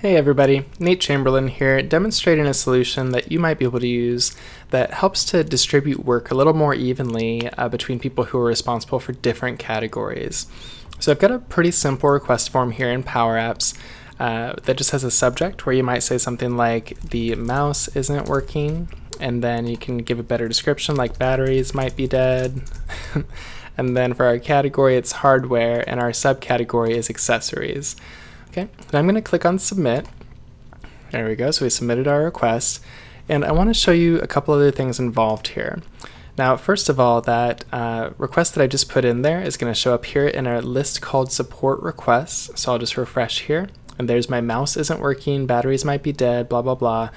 Hey everybody, Nate Chamberlain here, demonstrating a solution that you might be able to use that helps to distribute work a little more evenly uh, between people who are responsible for different categories. So I've got a pretty simple request form here in Power Apps uh, that just has a subject where you might say something like the mouse isn't working, and then you can give a better description like batteries might be dead. and then for our category it's hardware and our subcategory is accessories. Okay, now I'm going to click on submit. There we go, so we submitted our request. And I want to show you a couple other things involved here. Now, first of all, that uh, request that I just put in there is going to show up here in our list called support requests. So I'll just refresh here. And there's my mouse isn't working, batteries might be dead, blah, blah, blah.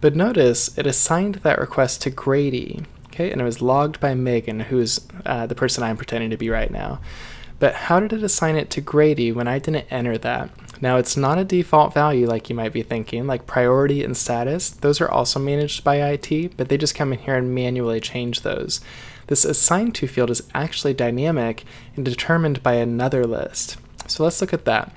But notice it assigned that request to Grady. Okay, and it was logged by Megan, who's uh, the person I'm pretending to be right now. But how did it assign it to Grady when I didn't enter that? Now, it's not a default value like you might be thinking, like priority and status. Those are also managed by IT, but they just come in here and manually change those. This assigned to field is actually dynamic and determined by another list. So let's look at that.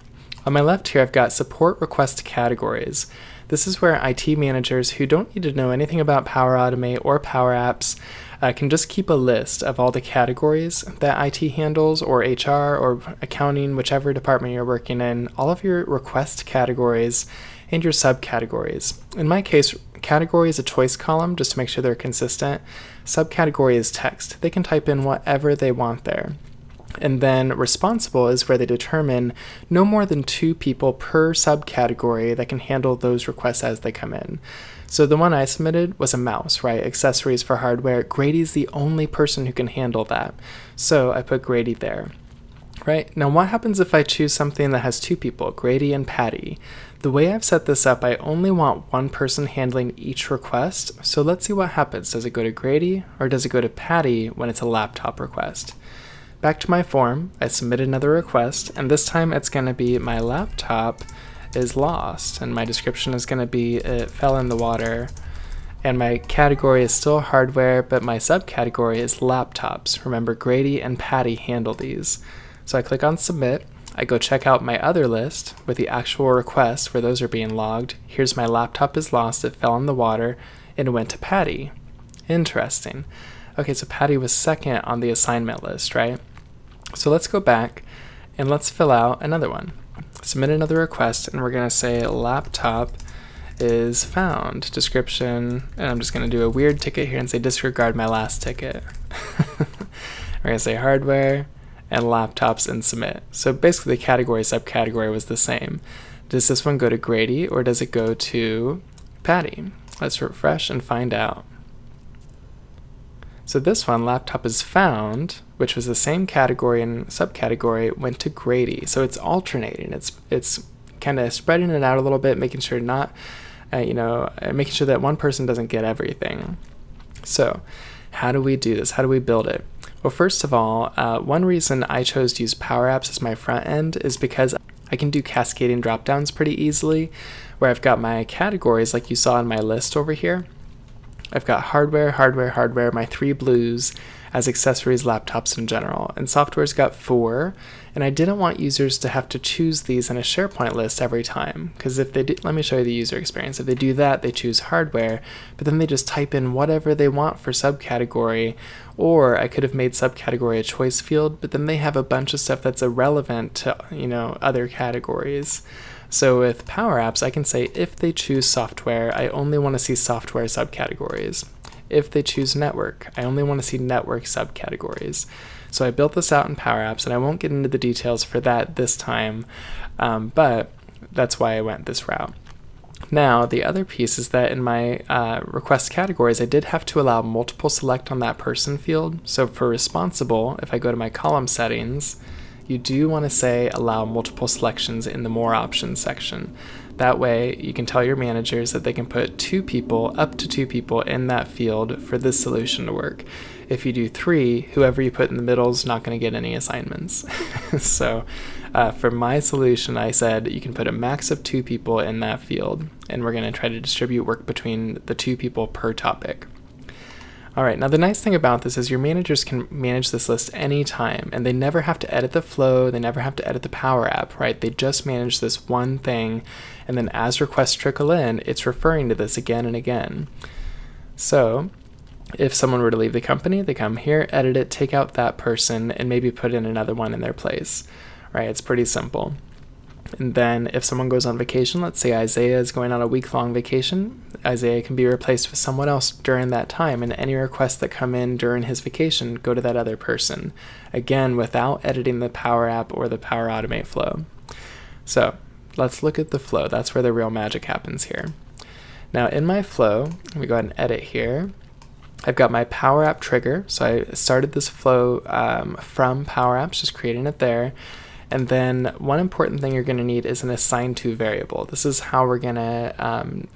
On my left here, I've got support request categories. This is where IT managers who don't need to know anything about Power Automate or Power Apps uh, can just keep a list of all the categories that IT handles, or HR, or accounting, whichever department you're working in, all of your request categories and your subcategories. In my case, category is a choice column just to make sure they're consistent. Subcategory is text. They can type in whatever they want there. And then responsible is where they determine no more than two people per subcategory that can handle those requests as they come in. So the one I submitted was a mouse, right? Accessories for hardware. Grady's the only person who can handle that. So I put Grady there. Right, now what happens if I choose something that has two people, Grady and Patty? The way I've set this up, I only want one person handling each request, so let's see what happens. Does it go to Grady or does it go to Patty when it's a laptop request? Back to my form, I submit another request, and this time it's going to be my laptop is lost, and my description is going to be it fell in the water, and my category is still hardware, but my subcategory is laptops. Remember, Grady and Patty handle these. So I click on submit, I go check out my other list with the actual requests where those are being logged. Here's my laptop is lost, it fell in the water, and it went to Patty. Interesting. Okay, so Patty was second on the assignment list, right? So let's go back and let's fill out another one. Submit another request and we're going to say laptop is found. Description, and I'm just going to do a weird ticket here and say disregard my last ticket. we're going to say hardware and laptops and submit. So basically the category subcategory was the same. Does this one go to Grady or does it go to Patty? Let's refresh and find out. So this one, laptop is found, which was the same category and subcategory, went to Grady. So it's alternating. It's it's kind of spreading it out a little bit, making sure not, uh, you know, uh, making sure that one person doesn't get everything. So how do we do this? How do we build it? Well, first of all, uh, one reason I chose to use Power Apps as my front end is because I can do cascading dropdowns pretty easily, where I've got my categories like you saw in my list over here. I've got hardware, hardware, hardware, my three blues as accessories, laptops in general. And software's got four, and I didn't want users to have to choose these in a SharePoint list every time. Because if they do, let me show you the user experience. If they do that, they choose hardware, but then they just type in whatever they want for subcategory, or I could have made subcategory a choice field, but then they have a bunch of stuff that's irrelevant to, you know, other categories. So with Power Apps, I can say if they choose software, I only want to see software subcategories. If they choose network, I only want to see network subcategories. So I built this out in Power Apps, and I won't get into the details for that this time, um, but that's why I went this route. Now, the other piece is that in my uh, request categories, I did have to allow multiple select on that person field. So for responsible, if I go to my column settings, you do want to say allow multiple selections in the more options section. That way you can tell your managers that they can put two people, up to two people in that field for this solution to work. If you do three, whoever you put in the middle is not going to get any assignments. so uh, for my solution, I said you can put a max of two people in that field, and we're going to try to distribute work between the two people per topic. All right, now the nice thing about this is your managers can manage this list anytime and they never have to edit the flow, they never have to edit the Power App, right? They just manage this one thing and then as requests trickle in, it's referring to this again and again. So if someone were to leave the company, they come here, edit it, take out that person, and maybe put in another one in their place, right? It's pretty simple. And then if someone goes on vacation, let's say Isaiah is going on a week long vacation, Isaiah can be replaced with someone else during that time, and any requests that come in during his vacation go to that other person. Again, without editing the Power App or the Power Automate flow. So let's look at the flow. That's where the real magic happens here. Now in my flow, we go ahead and edit here. I've got my Power App trigger. So I started this flow um, from Power Apps, just creating it there. And then one important thing you're going to need is an assign to variable. This is how we're going to um,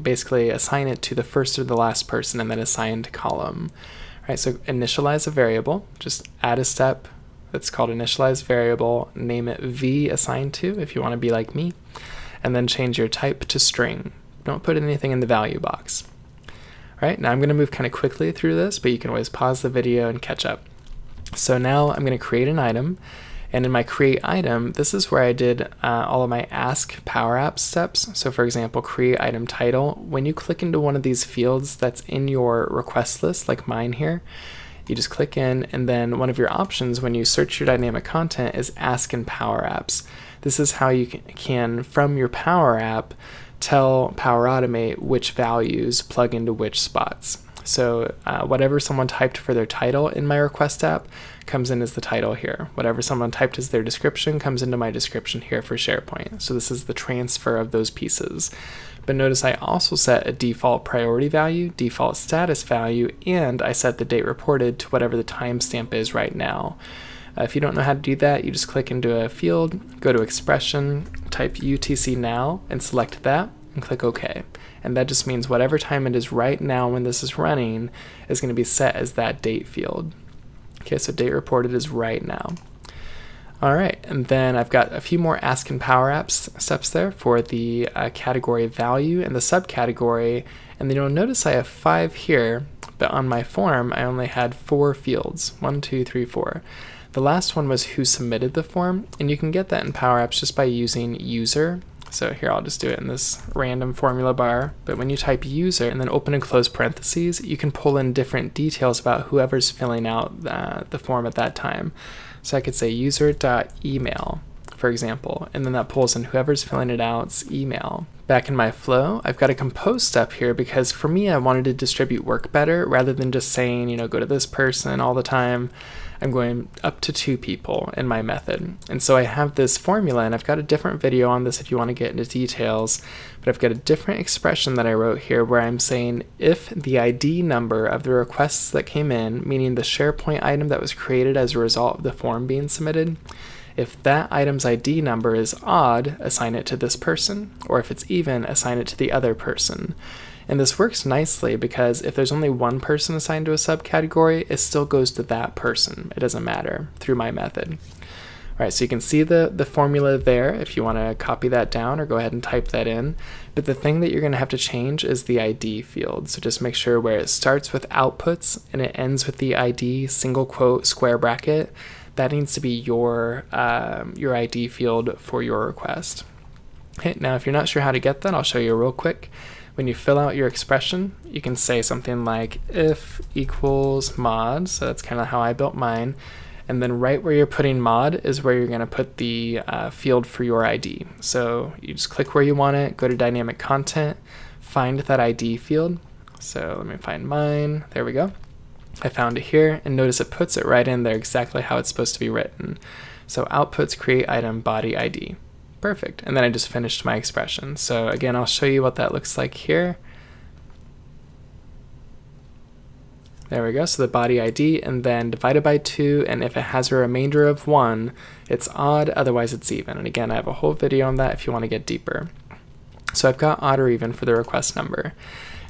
basically assign it to the first or the last person and then assigned column. All right, so initialize a variable, just add a step that's called initialize variable, name it v assigned to if you want to be like me, and then change your type to string. Don't put anything in the value box. All right, now I'm going to move kind of quickly through this, but you can always pause the video and catch up. So now I'm going to create an item and in my create item, this is where I did uh, all of my ask Power Apps steps. So for example, create item title. When you click into one of these fields that's in your request list, like mine here, you just click in and then one of your options when you search your dynamic content is ask in Power Apps. This is how you can, from your Power App, tell Power Automate which values plug into which spots. So uh, whatever someone typed for their title in my request app comes in as the title here. Whatever someone typed as their description comes into my description here for SharePoint. So this is the transfer of those pieces. But notice I also set a default priority value, default status value, and I set the date reported to whatever the timestamp is right now. Uh, if you don't know how to do that, you just click into a field, go to expression, type UTC now, and select that, and click OK and that just means whatever time it is right now when this is running is going to be set as that date field. Okay, so date reported is right now. All right, and then I've got a few more Ask in Power Apps steps there for the uh, category value and the subcategory, and then you'll notice I have five here, but on my form I only had four fields, one, two, three, four. The last one was who submitted the form, and you can get that in Power Apps just by using user so here, I'll just do it in this random formula bar. But when you type user and then open and close parentheses, you can pull in different details about whoever's filling out uh, the form at that time. So I could say user.email, for example, and then that pulls in whoever's filling it out's email. Back in my flow, I've got a compose step here because for me, I wanted to distribute work better rather than just saying, you know, go to this person all the time. I'm going up to two people in my method. And so I have this formula, and I've got a different video on this if you want to get into details, but I've got a different expression that I wrote here where I'm saying if the ID number of the requests that came in, meaning the SharePoint item that was created as a result of the form being submitted, if that item's ID number is odd, assign it to this person, or if it's even, assign it to the other person. And this works nicely because if there's only one person assigned to a subcategory, it still goes to that person. It doesn't matter through my method. All right, so you can see the, the formula there if you want to copy that down or go ahead and type that in. But the thing that you're going to have to change is the ID field. So just make sure where it starts with outputs and it ends with the ID single quote square bracket, that needs to be your, um, your ID field for your request. Okay, now if you're not sure how to get that, I'll show you real quick when you fill out your expression, you can say something like if equals mod, so that's kind of how I built mine, and then right where you're putting mod is where you're going to put the uh, field for your ID. So you just click where you want it, go to dynamic content, find that ID field. So let me find mine, there we go. I found it here, and notice it puts it right in there exactly how it's supposed to be written. So outputs create item body ID. Perfect. And then I just finished my expression. So again, I'll show you what that looks like here. There we go, so the body ID, and then divided by 2, and if it has a remainder of 1, it's odd, otherwise it's even. And again, I have a whole video on that if you want to get deeper. So I've got odd or even for the request number.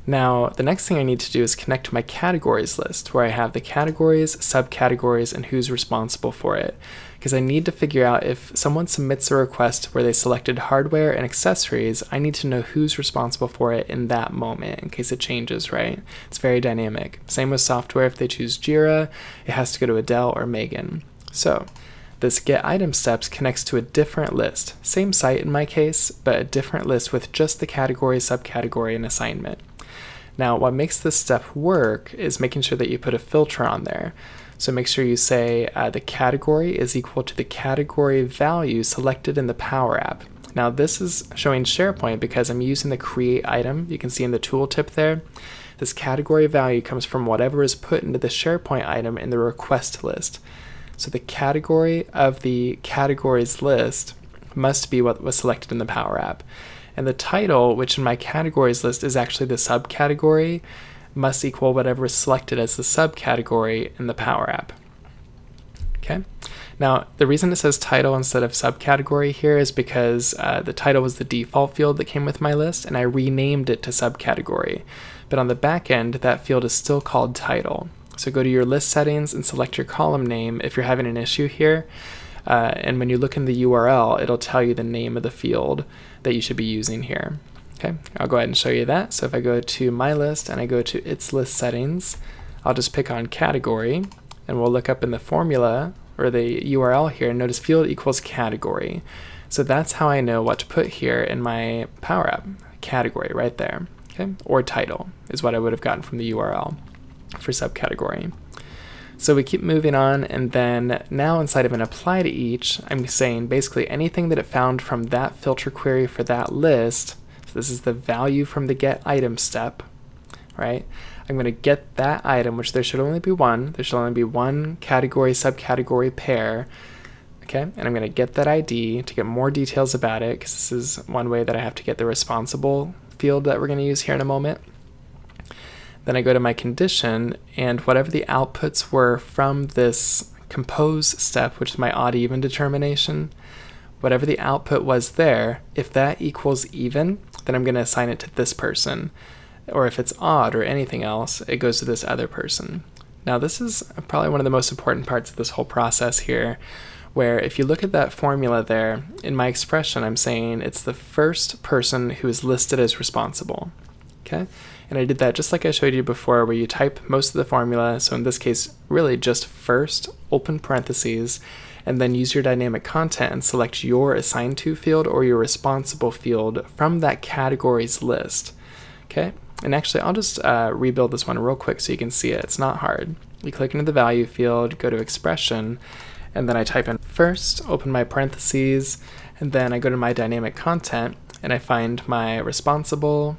Now, the next thing I need to do is connect to my categories list where I have the categories, subcategories, and who's responsible for it. Because I need to figure out if someone submits a request where they selected hardware and accessories, I need to know who's responsible for it in that moment in case it changes, right? It's very dynamic. Same with software. If they choose Jira, it has to go to Adele or Megan. So, this get item steps connects to a different list. Same site in my case, but a different list with just the category, subcategory, and assignment. Now, what makes this step work is making sure that you put a filter on there. So make sure you say uh, the category is equal to the category value selected in the Power App. Now this is showing SharePoint because I'm using the create item. You can see in the tooltip there. This category value comes from whatever is put into the SharePoint item in the request list. So the category of the categories list must be what was selected in the Power App. And the title, which in my categories list is actually the subcategory, must equal whatever is selected as the subcategory in the Power App. Okay. Now, the reason it says title instead of subcategory here is because uh, the title was the default field that came with my list, and I renamed it to subcategory. But on the back end, that field is still called title. So go to your list settings and select your column name if you're having an issue here. Uh, and when you look in the URL, it'll tell you the name of the field that you should be using here. Okay, I'll go ahead and show you that. So if I go to my list and I go to its list settings, I'll just pick on category and we'll look up in the formula or the URL here notice field equals category. So that's how I know what to put here in my Power App category right there. Okay, or title is what I would have gotten from the URL for subcategory. So we keep moving on, and then now inside of an apply to each, I'm saying basically anything that it found from that filter query for that list. So this is the value from the get item step, right? I'm going to get that item, which there should only be one. There should only be one category, subcategory pair. Okay, and I'm going to get that ID to get more details about it, because this is one way that I have to get the responsible field that we're going to use here in a moment. Then I go to my condition, and whatever the outputs were from this compose step, which is my odd even determination, whatever the output was there, if that equals even, then I'm going to assign it to this person. Or if it's odd or anything else, it goes to this other person. Now, this is probably one of the most important parts of this whole process here, where if you look at that formula there, in my expression, I'm saying it's the first person who is listed as responsible. Okay? And I did that just like I showed you before, where you type most of the formula. So in this case, really just first open parentheses, and then use your dynamic content and select your assigned to field or your responsible field from that categories list. Okay, and actually I'll just uh, rebuild this one real quick so you can see it. It's not hard. You click into the value field, go to expression, and then I type in first, open my parentheses, and then I go to my dynamic content and I find my responsible,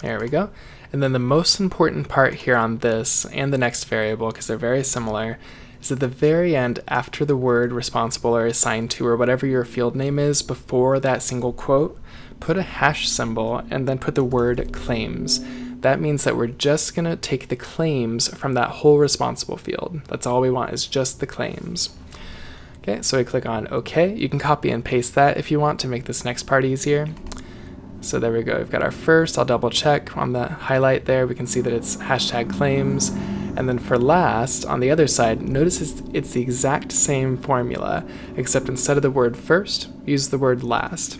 there we go. And then the most important part here on this and the next variable, because they're very similar, is at the very end, after the word responsible or assigned to, or whatever your field name is, before that single quote, put a hash symbol and then put the word claims. That means that we're just going to take the claims from that whole responsible field. That's all we want is just the claims. Okay, so we click on OK. You can copy and paste that if you want to make this next part easier. So there we go, we've got our first, I'll double check on the highlight there, we can see that it's hashtag claims. And then for last, on the other side, notice it's, it's the exact same formula, except instead of the word first, use the word last.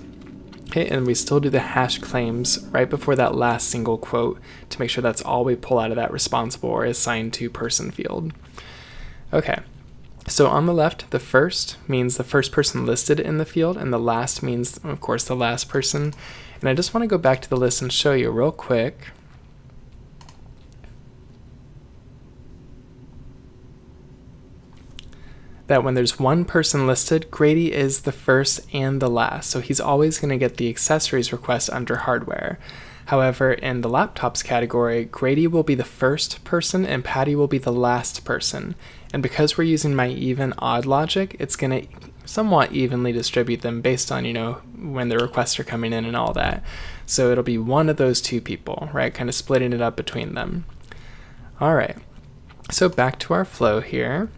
Okay, and we still do the hash claims right before that last single quote to make sure that's all we pull out of that responsible or assigned to person field. Okay, so on the left, the first means the first person listed in the field, and the last means, of course, the last person. And I just want to go back to the list and show you real quick. that when there's one person listed, Grady is the first and the last, so he's always going to get the accessories request under hardware. However, in the laptops category, Grady will be the first person and Patty will be the last person. And because we're using my even odd logic, it's going to somewhat evenly distribute them based on, you know, when the requests are coming in and all that. So it'll be one of those two people, right? Kind of splitting it up between them. All right. So back to our flow here.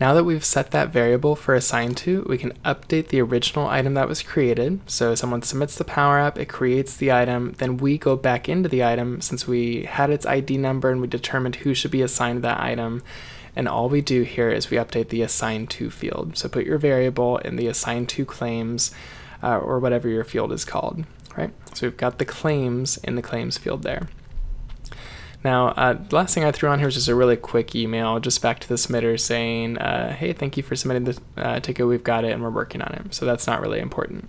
Now that we've set that variable for assigned to, we can update the original item that was created. So someone submits the Power App, it creates the item, then we go back into the item since we had its ID number and we determined who should be assigned that item. And all we do here is we update the assigned to field. So put your variable in the assigned to claims uh, or whatever your field is called, right? So we've got the claims in the claims field there. Now, uh, the last thing I threw on here is just a really quick email, just back to the submitter saying, uh, hey, thank you for submitting the uh, ticket, we've got it, and we're working on it. So that's not really important.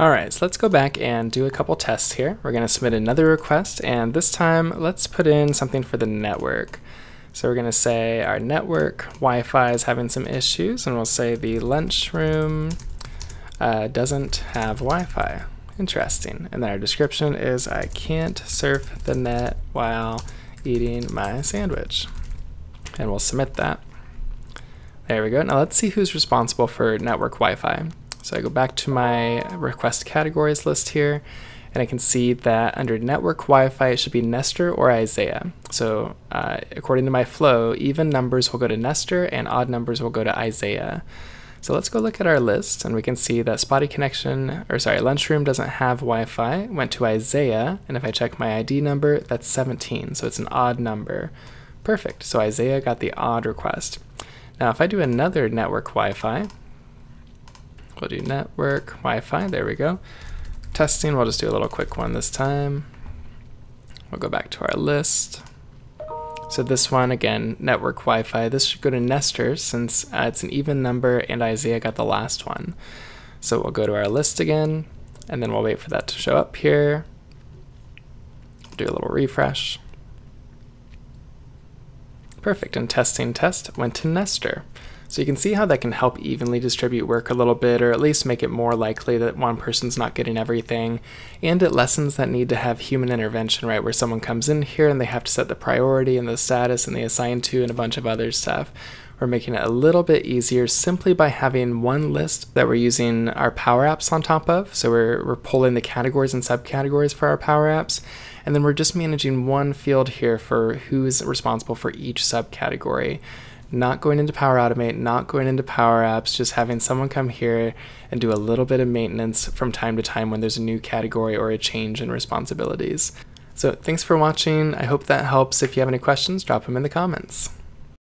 All right, so let's go back and do a couple tests here. We're gonna submit another request, and this time, let's put in something for the network. So we're gonna say our network Wi-Fi is having some issues, and we'll say the lunchroom uh, doesn't have Wi-Fi. Interesting. And then our description is I can't surf the net while eating my sandwich. And we'll submit that. There we go. Now let's see who's responsible for network Wi-Fi. So I go back to my request categories list here, and I can see that under network Wi-Fi, it should be Nestor or Isaiah. So uh, according to my flow, even numbers will go to Nestor and odd numbers will go to Isaiah. So let's go look at our list and we can see that spotty connection, or sorry, lunchroom doesn't have Wi-Fi, went to Isaiah, and if I check my ID number, that's 17, so it's an odd number. Perfect, so Isaiah got the odd request. Now if I do another network Wi-Fi, we'll do network Wi-Fi, there we go. Testing, we'll just do a little quick one this time. We'll go back to our list. So this one, again, network Wi-Fi, this should go to Nestor since uh, it's an even number and Isaiah got the last one. So we'll go to our list again, and then we'll wait for that to show up here. Do a little refresh. Perfect, and testing test went to Nestor. So you can see how that can help evenly distribute work a little bit, or at least make it more likely that one person's not getting everything. And it lessens that need to have human intervention, right? Where someone comes in here and they have to set the priority and the status and the assign to and a bunch of other stuff. We're making it a little bit easier simply by having one list that we're using our Power Apps on top of. So we're, we're pulling the categories and subcategories for our Power Apps. And then we're just managing one field here for who is responsible for each subcategory not going into Power Automate, not going into Power Apps, just having someone come here and do a little bit of maintenance from time to time when there's a new category or a change in responsibilities. So thanks for watching. I hope that helps. If you have any questions, drop them in the comments.